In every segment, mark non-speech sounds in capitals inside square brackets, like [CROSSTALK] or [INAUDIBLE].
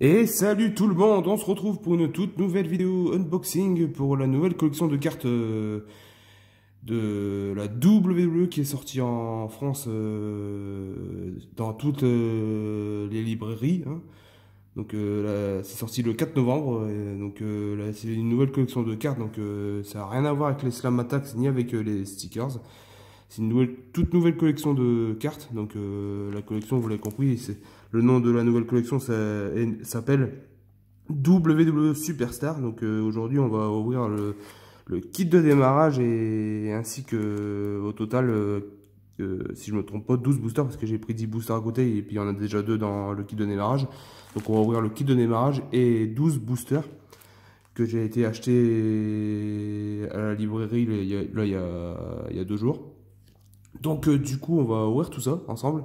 Et salut tout le monde, on se retrouve pour une toute nouvelle vidéo unboxing pour la nouvelle collection de cartes euh, de la WWE qui est sortie en France euh, dans toutes euh, les librairies. hein. Donc c'est sorti le 4 novembre, et donc c'est une nouvelle collection de cartes, donc ça n'a rien à voir avec les Slam Attacks ni avec les stickers. C'est une toute nouvelle collection de cartes, donc la collection, vous l'avez compris, c'est le nom de la nouvelle collection s'appelle WWE Superstar. Donc euh, aujourd'hui, on va ouvrir le, kit de démarrage et ainsi que au total, euh, euh, si je me trompe pas, 12 boosters parce que j'ai pris 10 boosters à côté et puis il y en a déjà deux dans le kit de démarrage. Donc on va ouvrir le kit de démarrage et 12 boosters que j'ai été acheté à la librairie là, il, y a, a, il y a deux jours. Donc du coup, on va ouvrir tout ça ensemble.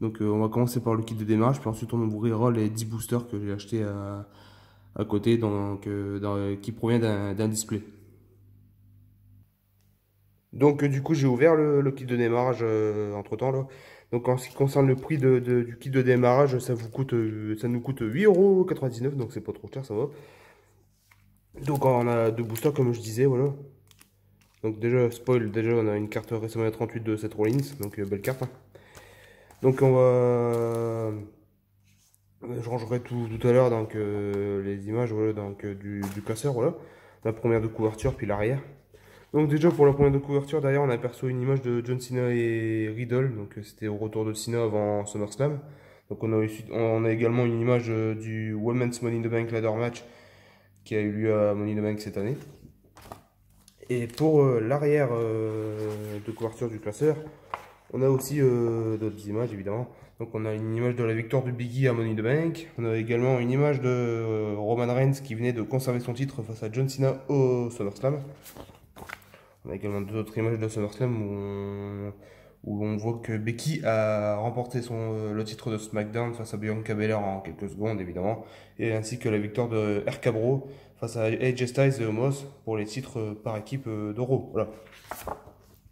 Donc euh, on va commencer par le kit de démarrage, puis ensuite on ouvrira les 10 boosters que j'ai acheté à, côté, euh, qui provient d'un display. Donc euh, du coup j'ai ouvert le, kit de démarrage entre temps là. Donc en ce qui concerne le prix du kit de démarrage, ça vous coûte ça nous coûte 8,99€, donc c'est pas trop cher, ça va. Donc on a deux boosters comme je disais, voilà. Donc déjà, spoil, déjà on a une carte WrestleMania 38 de cette Rollins, donc belle carte. Hein. Donc on va... Je rangerai tout, à l'heure euh, les images euh, du, du, classeur, voilà. La première de couverture puis l'arrière. Donc déjà pour la première de couverture, derrière on aperçoit une image de John Cena et Riddle. Donc euh, c'était au retour de Cena avant SummerSlam. Donc on a, également une image euh, du Women's Money in the Bank Ladder Match qui a eu lieu à Money in the Bank cette année. Et pour euh, l'arrière de couverture du classeur, on a aussi euh, d'autres images évidemment. Donc on a une image de la victoire de Biggie à Money the Bank. On a également une image de euh, Roman Reigns qui venait de conserver son titre face à John Cena au SummerSlam. On a également d'autres images de SummerSlam où on, où on voit que Becky a remporté son, euh, le titre de SmackDown face à Bianca Belair en quelques secondes évidemment. Et ainsi que la victoire de RK face à AJ Styles et Omos pour les titres par équipe d'Euro. Voilà.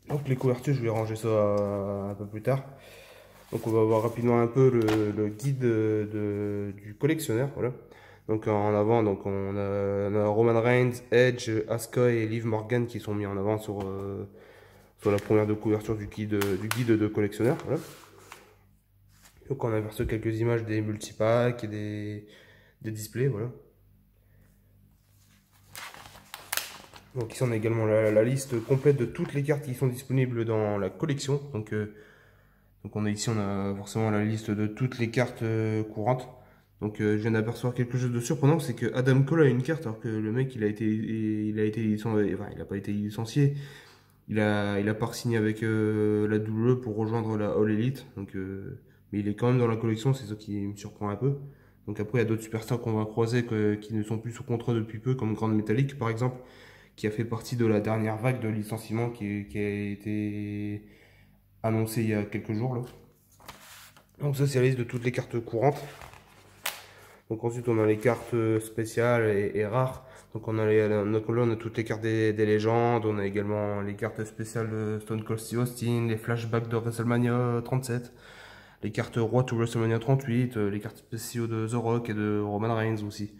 Donc les couvertures, je vais ranger ça un peu plus tard. Donc on va voir rapidement un peu le, guide de, de, du collectionneur. Voilà. Donc en avant, donc on a, a, Roman Reigns, Edge, Asuka et Liv Morgan qui sont mis en avant sur, euh, sur la première de couverture du guide, du guide de collectionneur. Voilà. Donc on aperçoit quelques images des multipacks et des, des displays. Voilà. Donc ici on a également la, liste complète de toutes les cartes qui sont disponibles dans la collection. Donc, euh, donc on a ici on a forcément la liste de toutes les cartes euh, courantes. Donc euh, je viens d'apercevoir quelque chose de surprenant, c'est que Adam Cole a une carte alors que le mec il a été il a été licencié, il a pas été licencié. Il a il a signé avec la WWE pour rejoindre la All Elite. Donc mais il est quand même dans la collection, c'est ça qui me surprend un peu. Donc après il y a d'autres superstars qu'on va croiser qui ne sont plus sous contrat depuis peu comme Grande Métallique par exemple qui a fait partie de la dernière vague de licenciement qui, a été annoncée il y a quelques jours. Donc ça c'est la liste de toutes les cartes courantes. Donc ensuite on a les cartes spéciales et, rares. Donc on a, les, là, on toutes les cartes des, des, légendes, on a également les cartes spéciales de Stone Cold Steve Austin, les flashbacks de WrestleMania 37, les cartes Roi to WrestleMania 38, les cartes spéciaux de The Rock et de Roman Reigns aussi.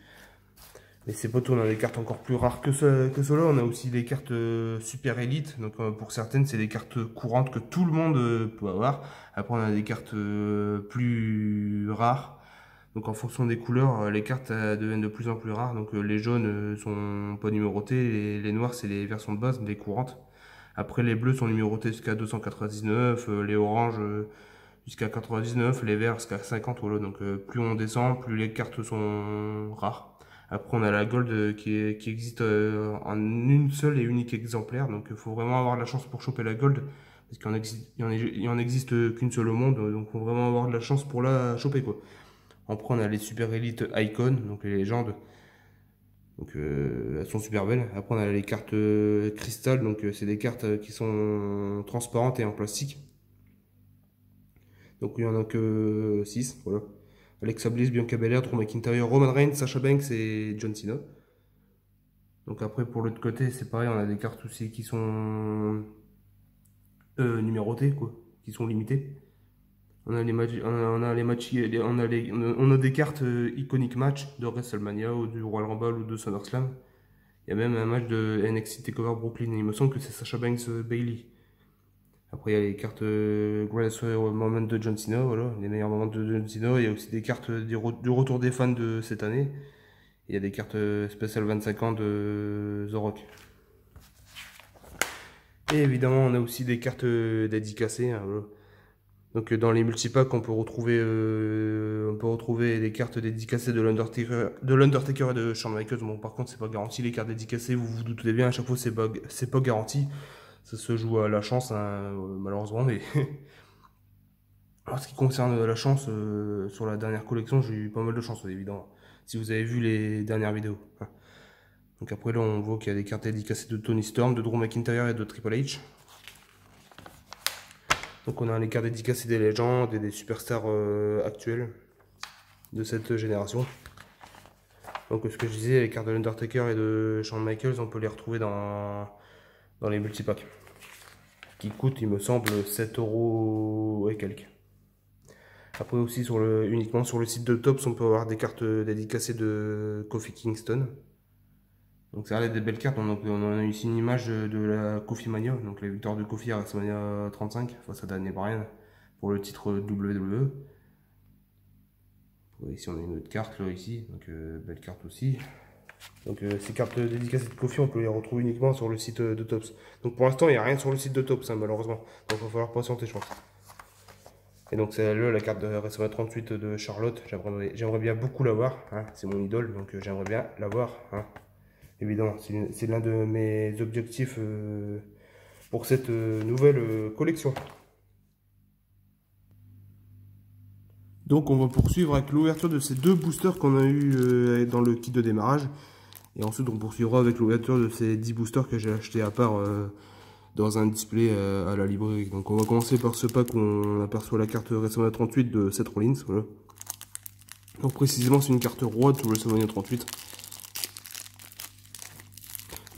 Mais c'est pas tout, on a des cartes encore plus rares que, ce, que cela. On a aussi des cartes euh, super élites. Donc euh, pour certaines, c'est des cartes courantes que tout le monde euh, peut avoir. Après, on a des cartes plus rares. Donc en fonction des couleurs, les cartes deviennent de plus en plus rares. Donc les jaunes sont pas numérotés. Les, les noirs, c'est les versions de base, les courantes. Après, les bleus sont numérotés jusqu'à 299. les oranges jusqu'à 99. Les verts jusqu'à 50. Voilà. Donc plus on descend, plus les cartes sont rares. Après, on a la Gold qui, qui existe euh, en une seule et unique exemplaire. Donc, il faut vraiment avoir de la chance pour choper la Gold. Parce qu'il en, en, existe qu'une seule au monde. Donc, il faut vraiment avoir de la chance pour la choper. Quoi. Après, on a les Super Elite Icon, donc les légendes. Donc, euh, elles sont super belles. Après, on a les cartes euh, cristal. Donc, euh, c'est des cartes qui sont transparentes et en plastique. Donc, il n'y en a que 6. Voilà. Alexa Bliss, Bianca Belair, Drew McIntyre, Roman Reigns, Sasha Banks et John Cena. Donc après pour l'autre côté c'est pareil, on a des cartes aussi qui sont euh, numérotées quoi, qui sont limitées. On a les matchs, on a les matchs, on a les, on a des cartes euh, iconiques match de WrestleMania ou du Royal Rumble ou de SummerSlam. Il y a même un match de NXT Takeover Brooklyn. il me semble que c'est Sasha Banks euh, Bailey. Après, il y a les cartes euh, Greatest Moment de John Cena, voilà, les meilleurs moments de John Cena. Il y a aussi des cartes du, retour des fans de cette année. Il y a des cartes spéciales 25 ans de The Rock. Et évidemment, on a aussi des cartes dédicacées. Hein. Donc dans les multipacks, on peut retrouver, euh, on peut retrouver des cartes dédicacées de l'Undertaker, de et de Shawn Michaels. Bon, par contre, c'est pas garanti les cartes dédicacées. Vous vous doutez bien, à chaque fois, c'est pas, c'est pas garanti. Ça se joue à la chance, hein, euh, malheureusement. Mais [LAUGHS] en ce qui concerne la chance, euh, sur la dernière collection, j'ai eu pas mal de chance, évidemment. Si vous avez vu les dernières vidéos. Hein. Donc après là, on voit qu'il y a des cartes dédicacées de Tony Storm, de Drew McIntyre et de Triple H. Donc on a les cartes dédicacées des légendes et des superstars euh, actuels de cette génération. Donc ce que je disais, les cartes de l'Undertaker et de Shawn Michaels, on peut les retrouver dans, dans les multipacks. Qui coûtent, il me semble, 7 euros et quelques. Après aussi, sur le, uniquement sur le site de Tops, on peut avoir des cartes dédicacées de Kofi Kingston. Donc ça a des belles cartes. On a, ici une image de la Kofi Mania, donc la victoire de Kofi à WrestleMania 35 face à Daniel Bryan pour le titre WWE. Ici on a une autre carte là ici, donc euh, belle carte aussi. Donc euh, ces cartes dédicacées de Kofi, on peut les retrouver uniquement sur le site de Tops. Donc pour l'instant il n'y a rien sur le site de Tops hein, malheureusement. Donc il va falloir patienter je pense. Et donc c'est la carte de WrestleMania 38 de Charlotte. J'aimerais bien beaucoup l'avoir. Hein. C'est mon idole, donc euh, j'aimerais bien l'avoir. Hein évidemment. C'est l'un de mes objectifs euh, pour cette euh, nouvelle euh, collection. Donc on va poursuivre avec l'ouverture de ces deux boosters qu'on a eu dans le kit de démarrage. Et ensuite on poursuivra avec l'ouverture de ces 10 boosters que j'ai acheté à part dans un display à la librairie. Donc on va commencer par ce pack où on aperçoit la carte WrestleMania 38 de Seth Rollins. Donc précisément c'est une carte roi de WrestleMania 38.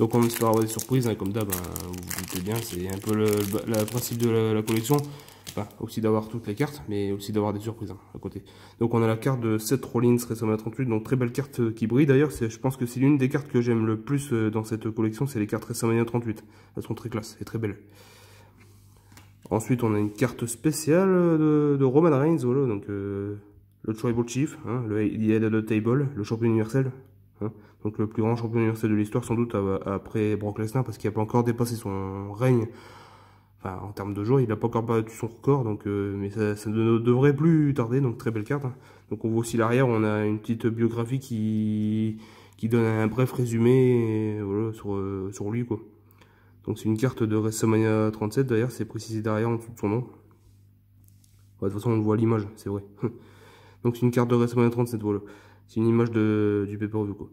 Donc on espère avoir des surprises, hein, comme d'hab, hein, vous vous doutez bien, c'est un peu le, principe de la, collection. Enfin, aussi d'avoir toutes les cartes, mais aussi d'avoir des surprises hein, à côté. Donc on a la carte de Seth Rollins WrestleMania 38, donc très belle carte euh, qui brille d'ailleurs. Je pense que c'est l'une des cartes que j'aime le plus euh, dans cette collection, c'est les cartes WrestleMania 38. Elles sont très classe et très belles. Ensuite on a une carte spéciale de, Roman Reigns, voilà, donc euh, le Tribal Chief, le Head of the Table, le champion universel, Hein. Donc le plus grand champion universel de l'histoire sans doute après Brock Lesnar parce qu'il n'a pas encore dépassé son règne. En termes de jours, il n'a pas encore battu son record, donc euh, mais ça, ne devrait plus tarder, donc très belle carte. Hein. Donc on voit aussi l'arrière, on a une petite biographie qui, qui donne un bref résumé sur, euh, sur lui. quoi. Donc c'est une carte de WrestleMania 37 d'ailleurs, c'est précisé derrière en dessous de son nom. de toute façon on voit l'image, c'est vrai. [LAUGHS] donc c'est une carte de WrestleMania 37, voilà. C'est une image de, du pay-per-view quoi.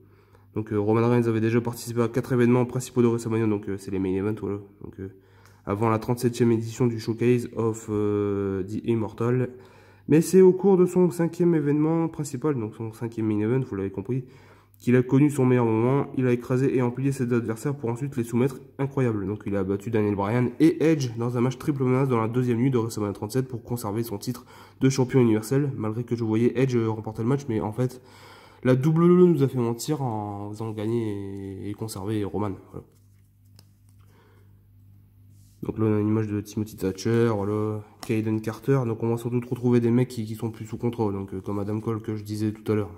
Donc euh, Roman Reigns avait déjà participé à quatre événements principaux de WrestleMania, donc euh, c'est les main events voilà. Donc euh, avant la 37e édition du Showcase of the Immortal. Mais c'est au cours de son cinquième événement principal, donc son cinquième main event, vous l'avez compris, qu'il a connu son meilleur moment. Il a écrasé et empilé ses adversaires pour ensuite les soumettre. Incroyable. Donc il a battu Daniel Bryan et Edge dans un match triple menace dans la deuxième nuit de WrestleMania 37 pour conserver son titre de champion universel. Malgré que je voyais Edge remporter le match, mais en fait, la double nous a fait mentir en faisant gagner et, conserver Roman. Donc là on a une image de Timothy Thatcher, voilà, Kaden Carter, donc on va surtout retrouver des mecs qui, sont plus sous contrôle, donc euh, comme Adam Cole que je disais tout à l'heure.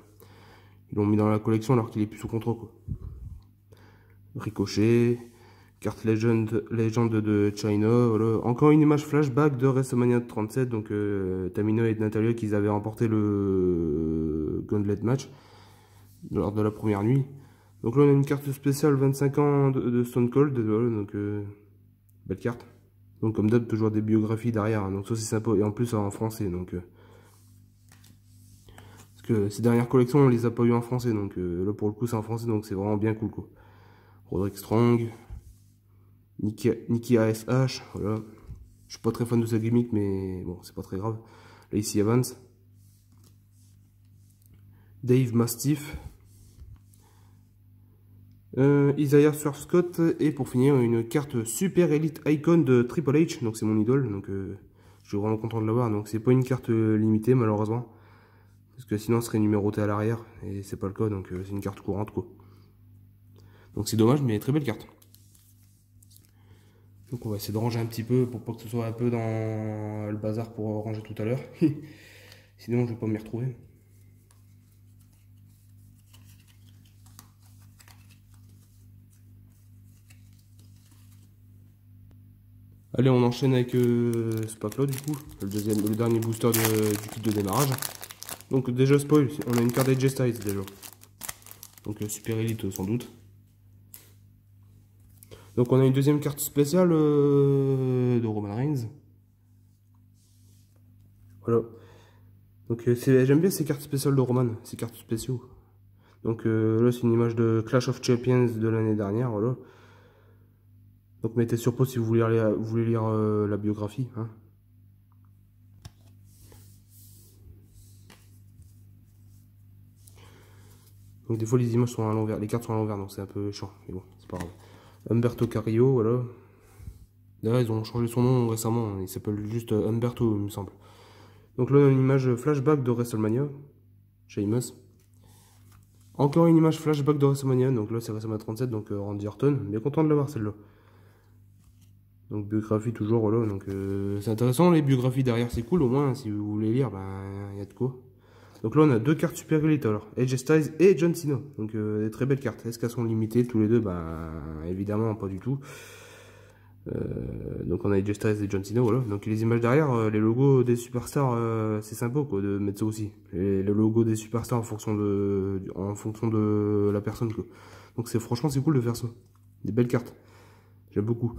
Ils l'ont mis dans la collection alors qu'il est plus sous contrôle. Quoi. Ricochet, carte Legend, légende de China. Encore une image flashback de WrestleMania 37. Donc euh, Tamina et Natalia qui avaient remporté le Gauntlet match lors de la première nuit. Donc là on a une carte spéciale 25 ans de, Stone Cold. donc euh, belle carte. Donc comme d'hab toujours des biographies derrière. Hein. donc ça c'est sympa. Et en plus en français. Donc euh, ces dernières collections, on les a pas eu en français, donc euh, là pour le coup c'est en français, donc c'est vraiment bien cool quoi. Roderick Strong, Nicky, ASH, voilà. Je suis pas très fan de sa gimmick, mais bon, c'est pas très grave. Lacey Evans, Dave Mastiff, euh, Isaiah Scott, et pour finir, une carte Super Elite Icon de Triple H, donc c'est mon idole, donc euh, Je suis vraiment content de l'avoir. Donc c'est pas une carte limitée malheureusement. Parce que sinon, ce serait numéroté à l'arrière. Et c'est pas le cas, donc c'est une carte courante quoi. Donc c'est dommage, mais très belle carte. Donc on va essayer de ranger un petit peu pour pas que ce soit un peu dans le bazar pour ranger tout à l'heure. [LAUGHS] Sinon je vais pas m'y retrouver. Allez, on enchaîne avec euh, ce pack là du coup, le, dernier booster du kit de démarrage. Donc déjà spoil, on a une carte Edge Styles déjà. Donc euh, super élite sans doute. Donc on a une deuxième carte spéciale euh, de Roman Reigns. Voilà. Donc euh, j'aime bien ces cartes spéciales de Roman, ces cartes spéciaux. Donc euh, là c'est une image de Clash of Champions de l'année dernière, voilà. Donc mettez sur pause si vous voulez lire, lire la biographie. Hein. Donc des fois les images sont à l'envers, les cartes sont à l'envers, donc c'est un peu chiant, mais bon, c'est pas grave. Umberto Carrillo, voilà. D'ailleurs, ils ont changé son nom récemment, il s'appelle juste euh, Umberto, il me semble. Donc là, une image flashback de WrestleMania, Sheamus. Encore une image flashback de WrestleMania, donc là c'est WrestleMania 37, donc euh, Randy Orton. Bien content de l'avoir celle-là. Donc biographie toujours, voilà, donc euh, c'est intéressant les biographies derrière, c'est cool au moins, si vous voulez lire, ben il y a de quoi. Donc là, on a deux cartes Super Elite alors, Edge Styles et John Cena. Donc euh, des très belles cartes. Est-ce qu'elles sont limitées tous les deux? Ben évidemment pas du tout. Euh, donc on a Edge Styles et John Cena, voilà. Donc les images derrière, euh, les logos des superstars, c'est sympa quoi de mettre ça aussi. Et le logo des superstars en fonction de, en fonction de la personne quoi. Donc c'est franchement c'est cool de faire ça. Des belles cartes. J'aime beaucoup.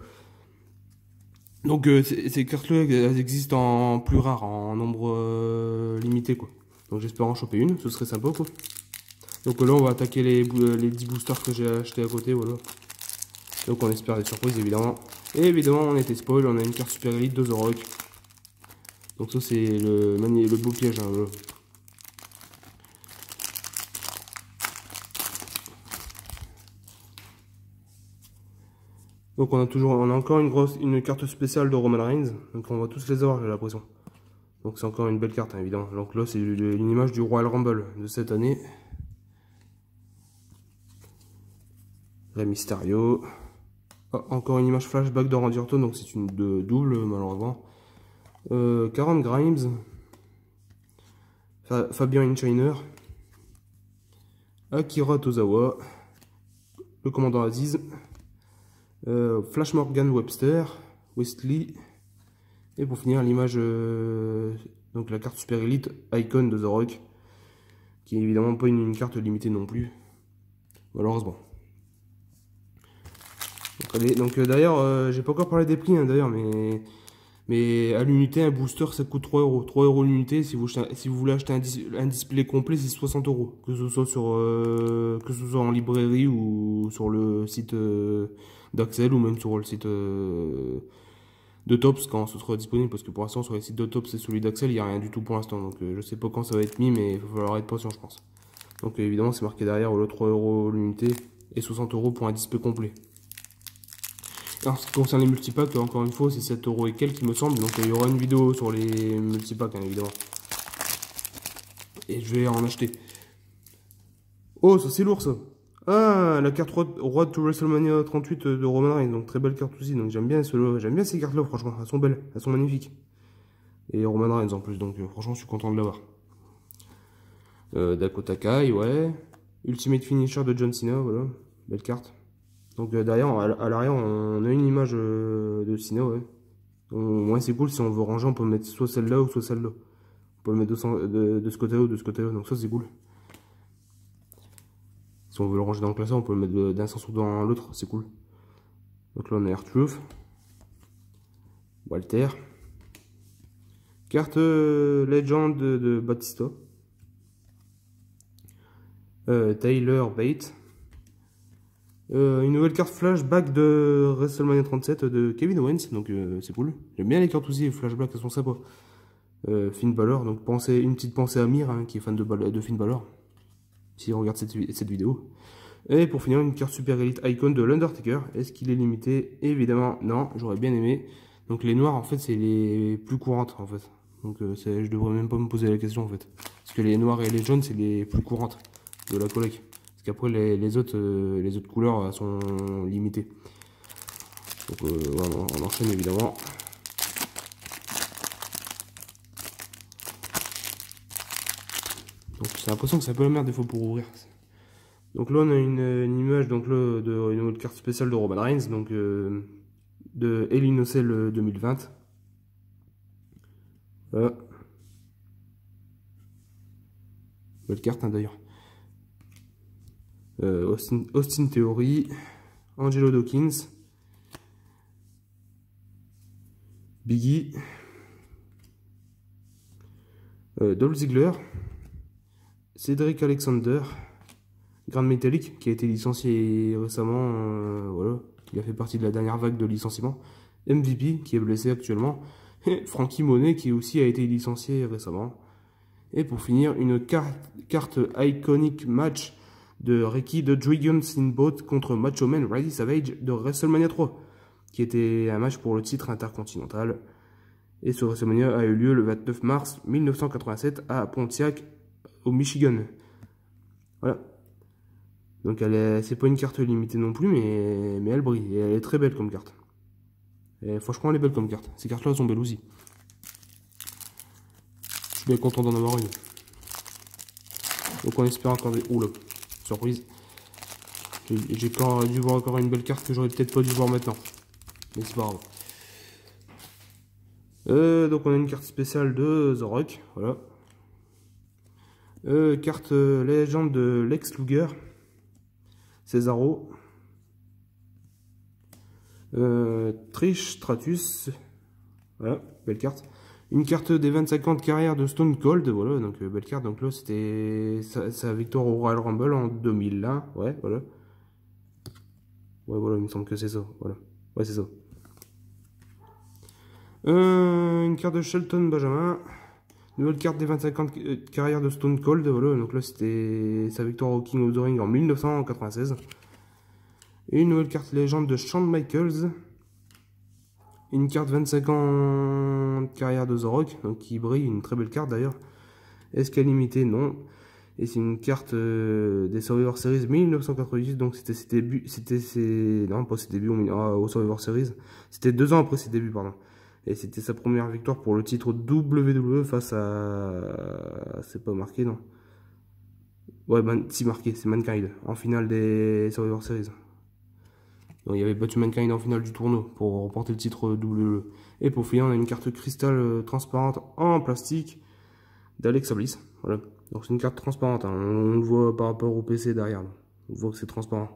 Donc ces cartes-là, elles existent en plus rare, en nombre limité quoi. Donc j'espère en choper une, ce serait sympa quoi. Donc là on va attaquer les, les 10 boosters que j'ai acheté à côté, voilà. Donc on espère des surprises évidemment. Et évidemment on était spoil, on a une carte super élite de Zorok. Donc ça c'est le, le beau piège. Hein, Donc on a toujours, encore une grosse, une carte spéciale de Roman Reigns. Donc on va tous les avoir, j'ai l'impression. Donc c'est encore une belle carte, hein, évidemment. Donc là, c'est une image du Royal Rumble de cette année. La Mysterio. Ah, encore une image flashback de Randy Orton, donc c'est une double, malheureusement. Euh, 40 Grimes. Fabien Inchiner. Akira Tozawa. Le commandant Aziz. Euh, Flash Morgan Webster. Wesley. Et pour finir, l'image, euh, donc la carte Super Elite Icon de The Rock, qui est évidemment pas une, carte limitée non plus, malheureusement. Donc, euh, d'ailleurs, j'ai pas encore parlé des prix hein, d'ailleurs, mais, mais à l'unité, un booster ça coûte 3 euros. 3 euros l'unité, si vous, si vous voulez acheter un, display complet, c'est 60 euros. Que ce soit sur, que ce soit en librairie ou sur le site d'Axel ou même sur le site de Tops quand ce sera disponible parce que pour l'instant sur les sites de Tops et celui d'Axel il n'y a rien du tout pour l'instant donc euh, je sais pas quand ça va être mis mais il va falloir être patient je pense. Donc évidemment c'est marqué derrière le 3 euros l'unité et 60 euros pour un display complet. En ce qui concerne les multipacks encore une fois c'est 7 euros et quelques il me semble donc il y aura une vidéo sur les multipacks hein, évidemment. Et je vais en acheter. Oh ça c'est lourd ça ah, la carte Road to WrestleMania 38 de Roman Reigns, donc très belle carte aussi, donc j'aime bien, j'aime bien ces cartes-là, franchement, elles sont belles, elles sont magnifiques. Et Roman Reigns en plus, donc euh, franchement, je suis content de l'avoir. Euh, Dakota Kai, ouais. Ultimate Finisher de John Cena, voilà, belle carte. Donc euh, derrière, à, l'arrière, on a une image euh, de Cena, ouais. Au c'est cool, si on veut ranger, on peut mettre soit celle-là ou soit celle-là. On peut le mettre de, de ce côté-là ou de ce côté-là, donc ça c'est cool. On veut le ranger dans le classeur, on peut le mettre d'un sens ou dans l'autre, c'est cool. Donc là, on a Truth. Walter. Carte euh, Legend de, Batista. Euh, Taylor Bate. Euh, une nouvelle carte flashback de WrestleMania 37 de Kevin Owens, donc c'est cool. J'aime bien les cartes aussi, flashback, elles sont sympas. Finn Balor, donc pensez, une petite pensée à Mir, hein, qui est fan de, de Finn Balor si on regarde cette, vidéo. Et pour finir, une carte Super Elite Icon de l'Undertaker. Est-ce qu'il est limité? Évidemment, non. J'aurais bien aimé. Donc les noires, en fait, c'est les plus courantes, en fait. Donc euh, je devrais même pas me poser la question, en fait. Parce que les noirs et les jaunes, c'est les plus courantes de la collecte. Parce qu'après, les, autres, euh, les autres couleurs sont limitées. Donc euh, on enchaîne évidemment. Donc j'ai l'impression que c'est un peu la merde des fois pour ouvrir. Donc là on a une, image donc de une autre carte spéciale de Roman Reigns, donc euh, de Elinocel 2020. Voilà. Belle carte hein, d'ailleurs. Euh, Austin, Austin Theory, Angelo Dawkins, Biggie, euh, Dolph Cédric Alexander, Grand Metallic, qui a été licencié récemment, euh, voilà, il a fait partie de la dernière vague de licenciement, MVP, qui est blessé actuellement, et Frankie Monet, qui aussi a été licencié récemment. Et pour finir, une carte, carte iconic match de Ricky the Dragon Steamboat contre Macho Man Randy Savage de WrestleMania 3, qui était un match pour le titre intercontinental. Et ce WrestleMania a eu lieu le 29 mars 1987 à Pontiac, Michigan. Voilà. Donc elle est, c'est pas une carte limitée non plus, mais, mais elle brille. Et elle est très belle comme carte. Et franchement, elle est belle comme carte. Ces cartes-là sont belles aussi. Je suis bien content d'en avoir une. Donc on espère encore des... Oula, surprise. J'ai dû voir encore une belle carte que j'aurais peut-être pas dû voir maintenant. Mais c'est pas grave. Euh, donc on a une carte spéciale de The Rock, voilà. Euh, carte euh, légende de Lex Luger. Cesaro. Euh, Trish Stratus. Voilà, belle carte. Une carte des 25 ans de carrière de Stone Cold. Voilà, donc belle carte. Donc là, c'était sa, victoire au Royal Rumble en 2001. Ouais, voilà. Ouais, voilà, il me semble que c'est ça. Voilà. Ouais, c'est ça. une carte de Shelton Benjamin. Nouvelle carte des 25 ans de euh, carrière de Stone Cold. Voilà, donc là c'était sa victoire au King of the Ring en 1996. Et une nouvelle carte légende de Shawn Michaels. Une carte 25 ans de carrière de The Rock, donc qui brille, une très belle carte d'ailleurs. Est-ce qu'elle est limitée? Non. Et c'est une carte euh, des Survivor Series 1998, donc c'était ses débuts, c'était ses, non pas ses débuts au Survivor Series, c'était deux ans après ses débuts, pardon. Et c'était sa première victoire pour le titre WWE face à... C'est pas marqué, non Ouais, si marqué, c'est Mankind, en finale des Survivor Series. Donc il y avait battu Mankind en finale du tournoi pour remporter le titre WWE. Et pour finir, on a une carte cristal euh, transparente en plastique d'Alexa Bliss. Voilà. Donc c'est une carte transparente, hein. on, le voit par rapport au PC derrière. On voit que c'est transparent.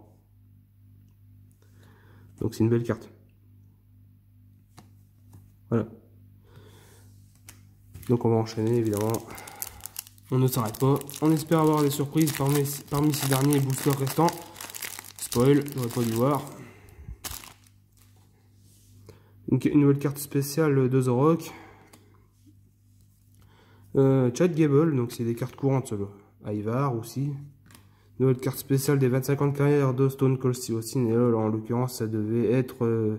Donc c'est une belle carte. Voilà. Donc on va enchaîner évidemment. On ne s'arrête pas. On espère avoir des surprises parmi, ces derniers boosters restants. Spoil, j'aurais pas dû voir. Une, nouvelle carte spéciale de The Rock. Euh, Chad Gable, donc c'est des cartes courantes. Ivar aussi. Nouvelle carte spéciale des 25 ans de carrière de Stone Cold Steve Austin. Et là, en l'occurrence, ça devait être euh,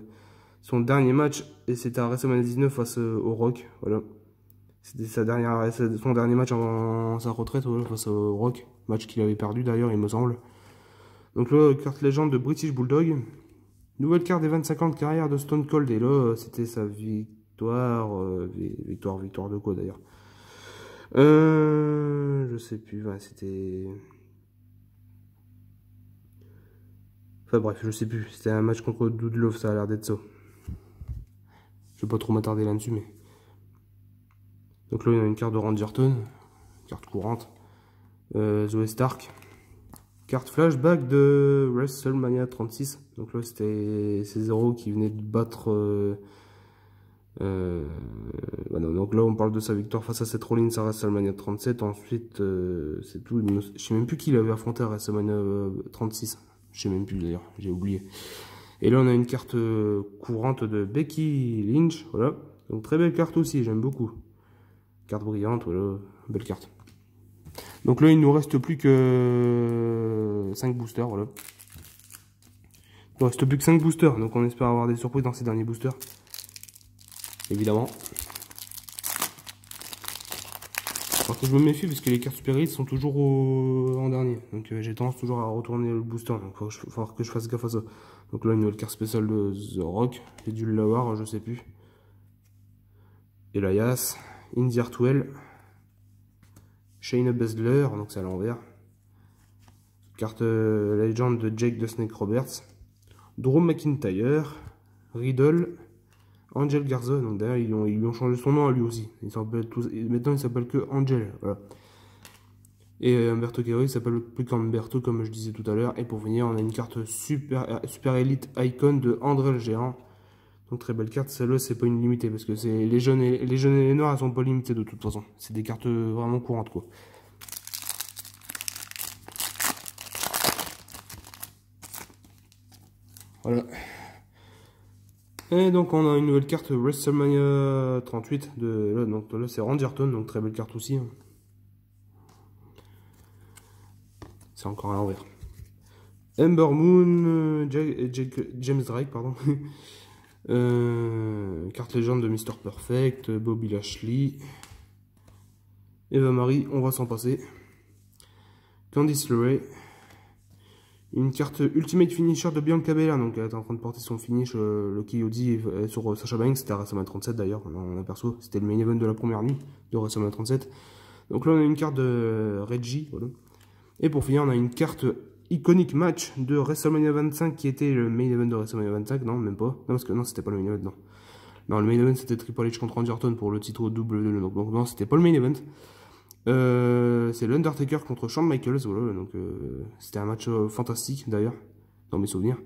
son dernier match et c'était à WrestleMania 19 face euh, au Rock. Voilà. C'était sa dernière, son dernier match en, sa retraite face au Rock. Match qu'il avait perdu d'ailleurs, il me semble. Donc là, carte légende de British Bulldog. Nouvelle carte des 25 ans de carrière de Stone Cold. Et là, c'était sa victoire. Euh, victoire, victoire de quoi d'ailleurs? Euh, Je sais plus. c'était. Enfin bref, je sais plus. C'était un match contre Doodlove, ça a l'air d'être ça. Je vais pas trop m'attarder là-dessus, mais... Donc là, y a une carte de Rangerton, carte courante. Euh, Zoé Stark. Carte flashback de WrestleMania 36. Donc là, c'était Zero qui venait de battre... Euh, euh, donc là, on parle de sa victoire face à Seth Rollins à WrestleMania 37. Ensuite, euh, c'est tout. Je sais même plus qui il avait affronté à WrestleMania 36. Je sais même plus d'ailleurs, j'ai oublié. Et là, on a une carte euh, courante de Becky Lynch. Voilà. Donc, très belle carte aussi, j'aime beaucoup. Carte brillante, voilà. Belle carte. Donc là, il nous reste plus que 5 boosters, voilà. Il nous reste plus que 5 boosters, donc on espère avoir des surprises dans ces derniers boosters. évidemment. Alors que je me méfie parce que les cartes Super sont toujours en dernier. Donc euh, j'ai tendance toujours à retourner le booster. Donc il va falloir que je fasse gaffe à ça. Donc là, une nouvelle carte spéciale de The Rock. J'ai dû l'avoir, je sais plus. Elias, Indy Hartwell, Shayna Baszler, donc c'est à l'envers. Carte euh, Legend de Jake the Snake Roberts. Drew McIntyre, Riddle, Angel Garza. Donc d'ailleurs, ils, ils, lui ont changé son nom à lui aussi. maintenant, il s'appelle que Angel. Et euh, Umberto Carrero, il s'appelle plus qu'Umberto, comme je disais tout à l'heure. Et pour finir, on a une carte super, euh, super Elite Icon de André le Géant. Donc très belle carte, celle-là c'est pas une limitée parce que c'est les jeunes et les jeunes et les noirs elles sont pas limitées de toute façon. C'est des cartes vraiment courantes quoi. Voilà. Et donc on a une nouvelle carte WrestleMania 38 de là, donc là c'est Rangerton, donc très belle carte aussi. Hein. C'est encore à l'envers. Ember Moon, euh, James Drake, pardon. [LAUGHS] Euh, carte légende de Mr. Perfect, Bobby Lashley, Eva Marie, on va s'en passer. Candice LeRae, une carte Ultimate Finisher de Bianca Bella, donc elle est en train de porter son finish, euh, le Kyodi sur euh, Sacha Banks, c'était à WrestleMania 37 d'ailleurs, on aperçoit, c'était le main event de la première nuit de WrestleMania 37. Donc là on a une carte de Reggie. Et pour finir on a une carte iconique match de WrestleMania 25 qui était le main event de WrestleMania 25. Non, même pas. Non, parce que non, c'était pas le main event, non. Non, le main event c'était Triple H contre Randy Orton pour le titre double. Donc, donc non, c'était pas le main event. Euh, c'est l'Undertaker contre Shawn Michaels. Voilà, euh, c'était un match euh, fantastique d'ailleurs, dans mes souvenirs.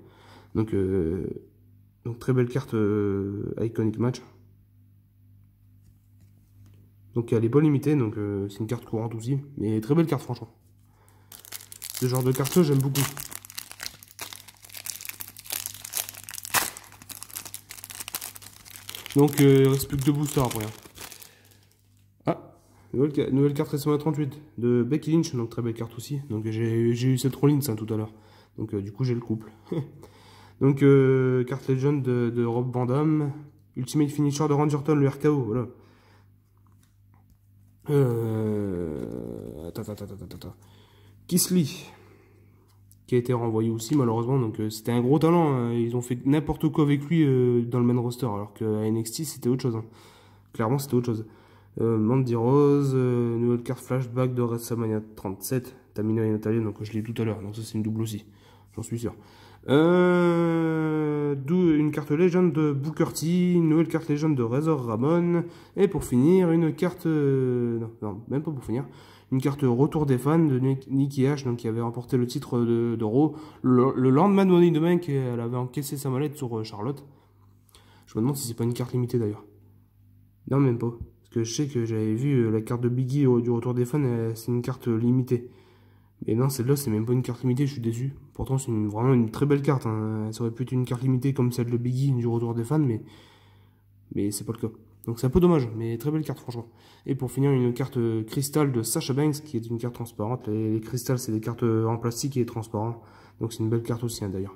Donc, très belle carte iconique match. Donc elle est pas limitée, donc c'est une carte courante aussi. Mais très belle carte franchement. Ce genre de carte, j'aime beaucoup. Donc, euh, il reste plus que deux boosters après. Hein. Ah, nouvelle, carte SMA 38 de Becky Lynch, donc très belle carte aussi. Donc, j'ai eu cette Rollins hein, tout à l'heure. Donc, euh, du coup, j'ai le couple. [LAUGHS] donc, euh, carte Legend de, Rob Van. Ultimate Finisher de Rangerton, le RKO, voilà. Attends, attends, attends, attends. Kisly, qui a été renvoyé aussi malheureusement. Donc euh, c'était un gros talent. Hein. Ils ont fait n'importe quoi avec lui euh, dans le main roster, alors qu'à NXT c'était autre chose. Hein. Clairement c'était autre chose. Euh, Mandy Rose, nouvelle carte flashback de WrestleMania 37, Tamina et Natalia, donc je l'ai tout à l'heure, donc ça c'est une double aussi, j'en suis sûr. Une carte légende de Booker T, une nouvelle carte légende de Razor Ramon, et pour finir, une carte... non, même pas pour finir, une carte retour des fans de Nikki H, qui avait remporté le titre de, de Raw. Le, lendemain de Money the elle avait encaissé sa mallette sur euh, Charlotte. Je me demande si c'est pas une carte limitée d'ailleurs. Non, même pas. Parce que je sais que j'avais vu euh, la carte de Biggie du retour des fans, c'est une carte limitée. Mais non, celle-là, c'est même pas une carte limitée, je suis déçu. Pourtant, c'est vraiment une très belle carte. Hein. Ça aurait pu être une carte limitée comme celle de Biggie du retour des fans, mais, mais c'est pas le cas. Donc c'est un peu dommage, mais très belle carte franchement. Et pour finir, une carte cristal de Sasha Banks, qui est une carte transparente. Les, les cristals, c'est des cartes en plastique et transparent. Donc c'est une belle carte aussi hein, d'ailleurs.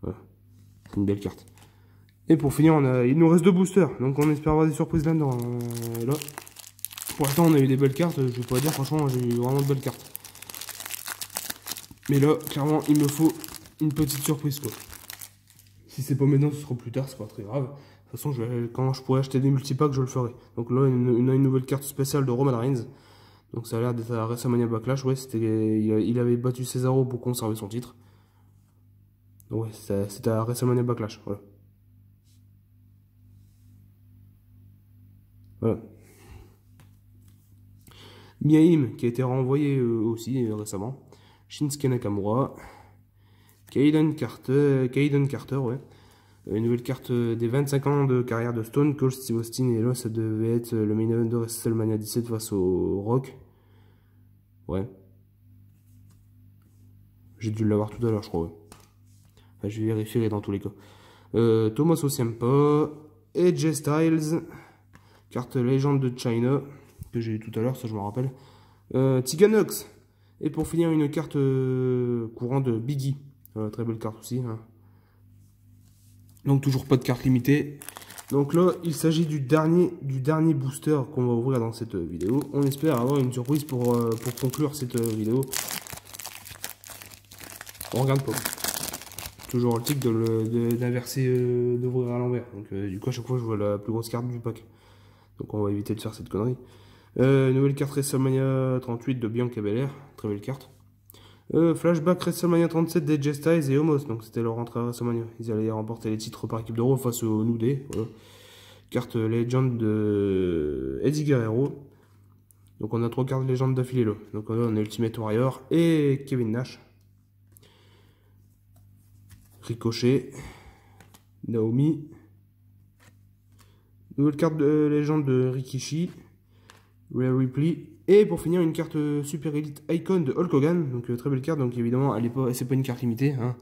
Voilà. C'est une belle carte. Et pour finir, on a, il nous reste deux boosters. Donc on espère avoir des surprises là-dedans. Euh, là, pour l'instant, on a eu des belles cartes. Je pas dire, franchement, j'ai eu vraiment de belles cartes. Mais là, clairement, il me faut une petite surprise quoi. Si c'est pas maintenant, ce sera plus tard, c'est pas très grave. Toute façon, quand je pourrais acheter des multipacks, je le ferai. Donc là, on a une nouvelle carte spéciale de Roman Reigns. Donc ça a l'air d'être à WrestleMania Backlash. Ouais, c'était, il avait battu Cesaro pour conserver son titre. Donc ouais, c'était à WrestleMania Backlash. Voilà. Voilà. Miaim, qui a été renvoyé euh, aussi euh, récemment. Shinsuke Nakamura. Kaiden Carter, Kaiden Carter, ouais. Euh, une nouvelle carte euh, des 25 ans de carrière de Stone Cold Steve Austin. Et là, ça devait être le main de WrestleMania 17 face au Rock. Ouais. J'ai dû l'avoir tout à l'heure, je crois. je vais vérifier dans tous les cas. Euh, Thomas Osiempa. Edge Styles. Carte légende de China. Que j'ai eu tout à l'heure, ça je me rappelle. Euh, Tiganox. Et pour finir, une carte courant de Biggie. très belle carte aussi. Hein. Donc toujours pas de carte limitée. Donc là, il s'agit du dernier, du dernier booster qu'on va ouvrir dans cette vidéo. On espère avoir une surprise pour, euh, conclure cette vidéo. On regarde pas. Toujours le tic d'inverser, de, d'ouvrir à l'envers. Donc du coup, à chaque fois, je vois la plus grosse carte du pack. Donc on va éviter de faire cette connerie. nouvelle carte WrestleMania 38 de Bianca Belair. Très belle carte. Euh, flashback WrestleMania 37 des Styles et Homos. Donc c'était leur entrée à WrestleMania. Ils allaient remporter les titres par équipe d'Euro face au New. Carte Legend de Eddie Guerrero. Donc on a trois cartes Legend d'affilée. Donc on a Ultimate Warrior et Kevin Nash. Ricochet. Naomi. Nouvelle carte de légende de Rikishi. Rare Ripley. Et pour finir, une carte Super Elite Icon de Hulk Hogan. Donc euh, très belle carte. Donc évidemment, elle pas, c'est pas une carte limitée. Hein.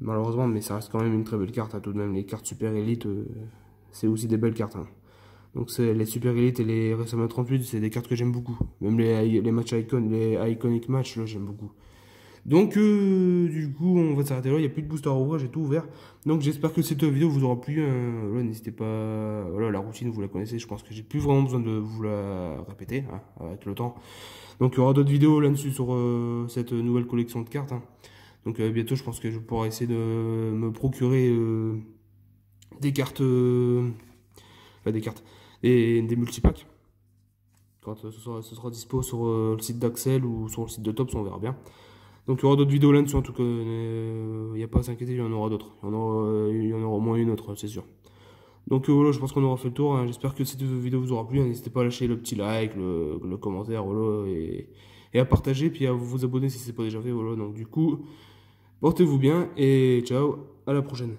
Malheureusement, mais ça reste quand même une très belle carte. Tout de même, les cartes Super Elite, euh, c'est aussi des belles cartes. Hein. Donc les Super Elite et les WrestleMania 38, c'est des cartes que j'aime beaucoup. Même les, les matchs Icon, les Iconic Match, j'aime beaucoup. Donc, euh, du coup, on va s'arrêter là. Il n'y a plus de booster à ouvrir, j'ai tout ouvert. Donc, j'espère que cette vidéo vous aura plu. Euh, N'hésitez pas. Voilà, la routine, vous la connaissez. Je pense que j'ai plus vraiment besoin de vous la répéter hein, avec le temps. Donc, il y aura d'autres vidéos là-dessus sur euh, cette nouvelle collection de cartes. Hein. Donc, euh, bientôt, je pense que je pourrai essayer de me procurer des cartes. Enfin, des cartes. Des, des multipacks. Quand ce sera, ce sera dispo sur le site d'Axel ou sur le site de Tops, on verra bien. Donc il y aura d'autres vidéos là-dessus, en tout cas, il euh, n'y a pas à s'inquiéter, il y en aura d'autres. Il, y en aura, aura au moins une autre, c'est sûr. Donc euh, voilà, je pense qu'on aura fait le tour. Hein. J'espère que cette vidéo vous aura plu. N'hésitez pas à lâcher le petit like, le, commentaire, voilà, et, et, à partager, puis à vous abonner si ce n'est pas déjà fait. Voilà. Donc du coup, portez-vous bien et ciao, à la prochaine.